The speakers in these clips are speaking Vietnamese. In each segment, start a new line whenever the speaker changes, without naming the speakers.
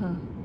嗯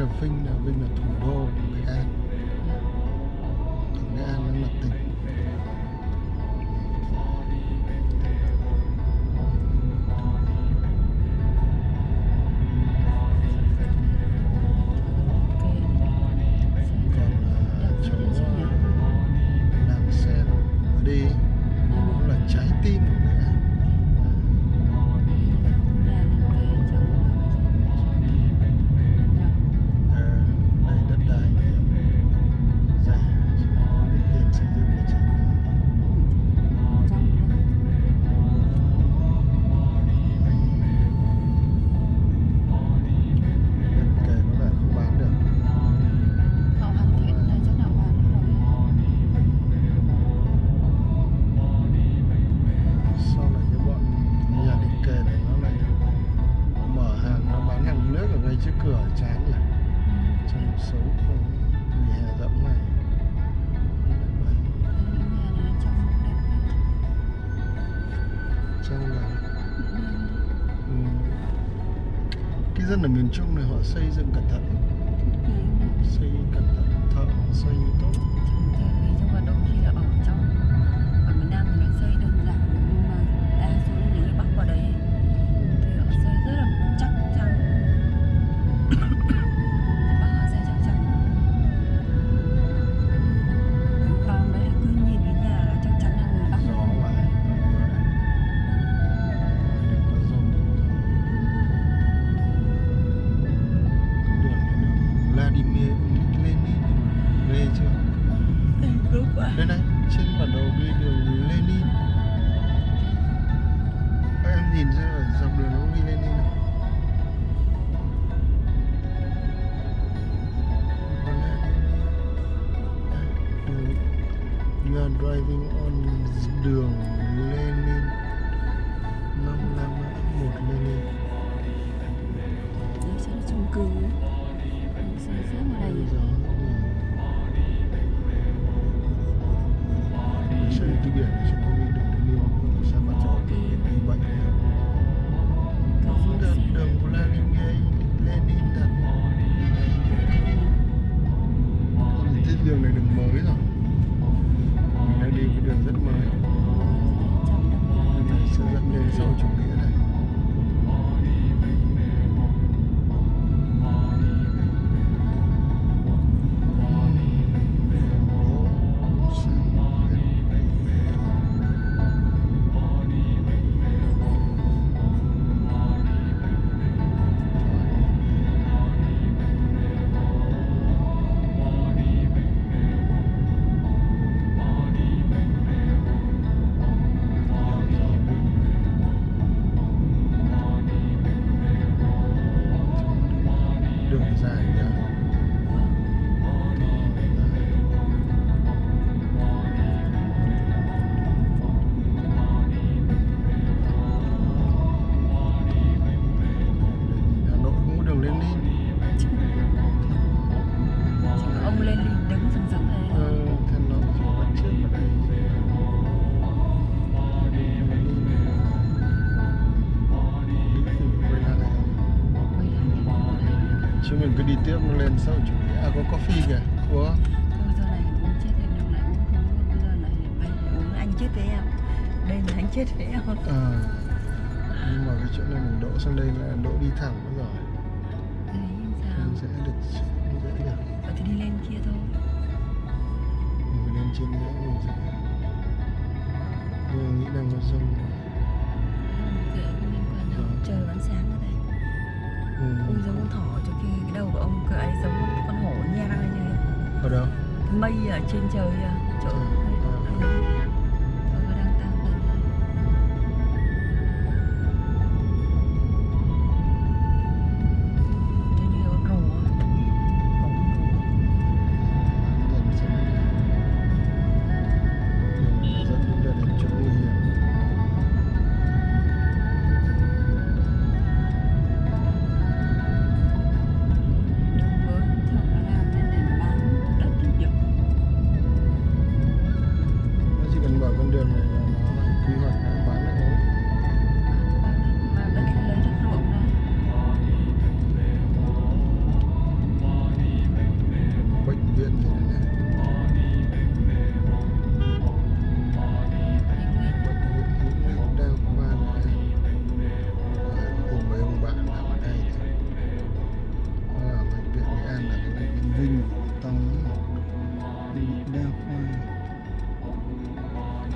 là
Vinh
là Vinh là thủ đô của Nghệ An dân ở miền Trung này họ xây dựng cẩn thận. Ừ. Xây cẩn thận thợ xây tốt. driving on đường Lenin. 55 1 Lenin. Đây sẽ là
chung cư. Mình sẽ xếp vào đây.
Mình sẽ đi từ biển để chúng ta đi đường Lenin Mình sẽ bắt chó từ đi bệnh Đúng đợt đường của Lenin nghe Lenin thật Còn trên đường này đường mới rồi? 종류 đừng cứ đi tiếp nó lên sau chủ nghĩa. À có coffee kìa.
Uống chết với em. Đây là anh chết với em.
À nhưng mà cái chỗ này mình đỗ sang đây là đỗ đi thẳng nữa rồi.
Đấy sao?
Mình sẽ được dễ được.
Vậy thì đi lên kia thôi.
Mình phải lên trên nữa mình sẽ nhưng nghĩ đang có rông Rồi.
Trời vẫn sáng ở đây
ừ.
Ui giống con thỏ cho kia cái đầu của ông cứ ấy giống con hổ nhang như
ở đâu?
Cái mây ở trên trời à chỗ
Ừ,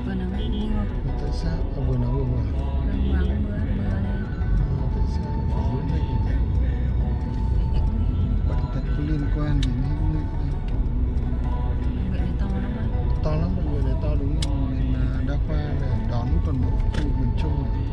vừa nắng mưa
Mà tại sao? Vừa nắng vừa mưa
đang vắng mưa mưa đây.
Tại sao phải
những
bệnh tật có liên quan đến đâu
bệnh này to lắm
to lắm bệnh viện này to đúng. Viện à, đa khoa để đón toàn bộ khu miền trung này.